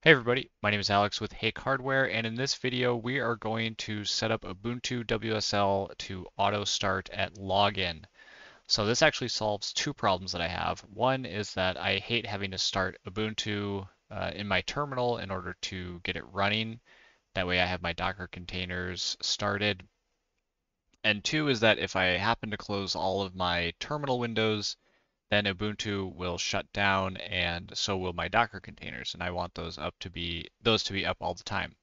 Hey everybody, my name is Alex with Hake Hardware, and in this video we are going to set up Ubuntu WSL to auto start at login. So this actually solves two problems that I have. One is that I hate having to start Ubuntu uh, in my terminal in order to get it running. That way I have my Docker containers started. And two is that if I happen to close all of my terminal windows, then Ubuntu will shut down and so will my Docker containers. And I want those up to be those to be up all the time.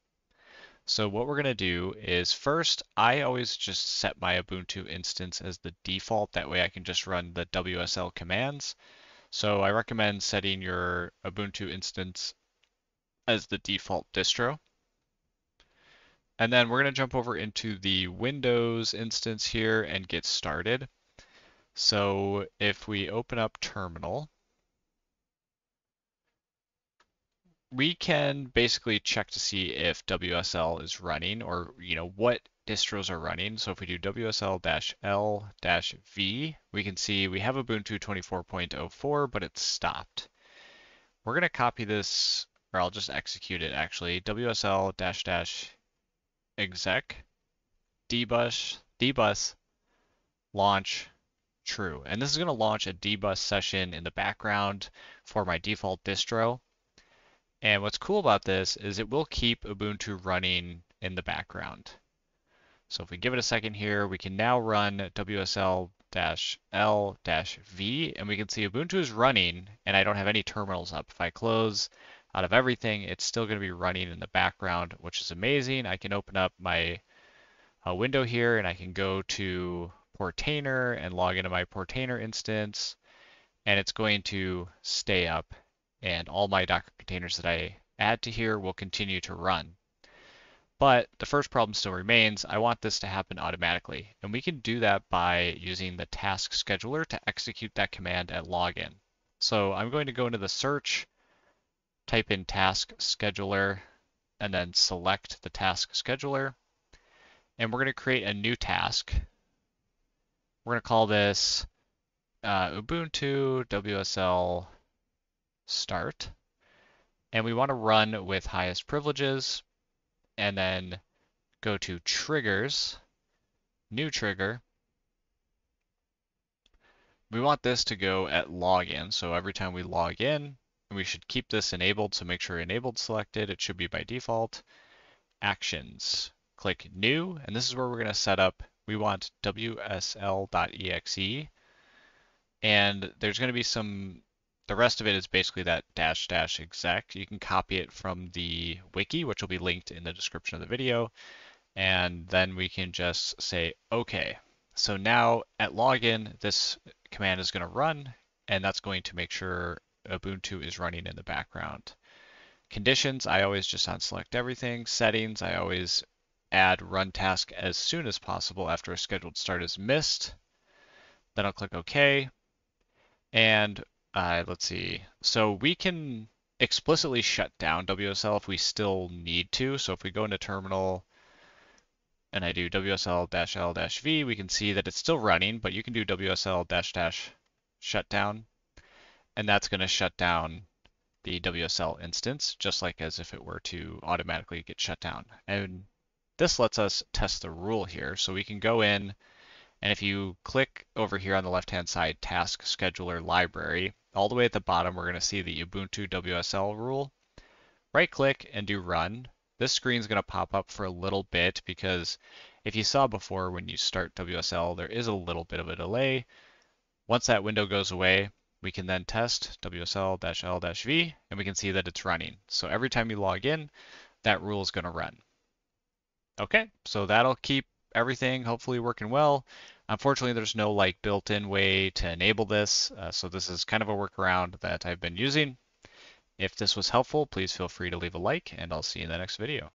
So what we're going to do is first, I always just set my Ubuntu instance as the default. That way I can just run the WSL commands. So I recommend setting your Ubuntu instance as the default distro. And then we're going to jump over into the Windows instance here and get started. So if we open up terminal, we can basically check to see if WSL is running or you know what distros are running. So if we do WSL-L-V, we can see we have Ubuntu 24.04, but it's stopped. We're going to copy this, or I'll just execute it actually, WSL-exec dbus, launch true. And this is going to launch a dbus session in the background for my default distro. And what's cool about this is it will keep Ubuntu running in the background. So if we give it a second here, we can now run WSL-L-V and we can see Ubuntu is running and I don't have any terminals up. If I close out of everything, it's still going to be running in the background, which is amazing. I can open up my uh, window here and I can go to Portainer and log into my Portainer instance, and it's going to stay up. And all my Docker containers that I add to here will continue to run. But the first problem still remains. I want this to happen automatically. And we can do that by using the task scheduler to execute that command at login. So I'm going to go into the search, type in task scheduler, and then select the task scheduler. And we're going to create a new task we're going to call this uh, Ubuntu WSL start. And we want to run with highest privileges and then go to triggers, new trigger. We want this to go at login. So every time we log in, we should keep this enabled. So make sure enabled selected. It should be by default. Actions. Click new. And this is where we're going to set up we want wsl.exe. And there's going to be some, the rest of it is basically that dash dash exec. You can copy it from the wiki, which will be linked in the description of the video. And then we can just say, okay. So now at login, this command is going to run, and that's going to make sure Ubuntu is running in the background. Conditions, I always just unselect everything. Settings, I always add run task as soon as possible after a scheduled start is missed. Then I'll click OK. And uh, let's see. So we can explicitly shut down WSL if we still need to. So if we go into terminal and I do WSL-L-V, we can see that it's still running, but you can do WSL-shutdown. And that's going to shut down the WSL instance, just like as if it were to automatically get shut down. And this lets us test the rule here. So we can go in and if you click over here on the left-hand side, Task Scheduler Library, all the way at the bottom, we're going to see the Ubuntu WSL rule. Right-click and do Run. This screen is going to pop up for a little bit because if you saw before when you start WSL, there is a little bit of a delay. Once that window goes away, we can then test WSL-L-V and we can see that it's running. So every time you log in, that rule is going to run. Okay, so that'll keep everything hopefully working well. Unfortunately, there's no like built-in way to enable this, uh, so this is kind of a workaround that I've been using. If this was helpful, please feel free to leave a like, and I'll see you in the next video.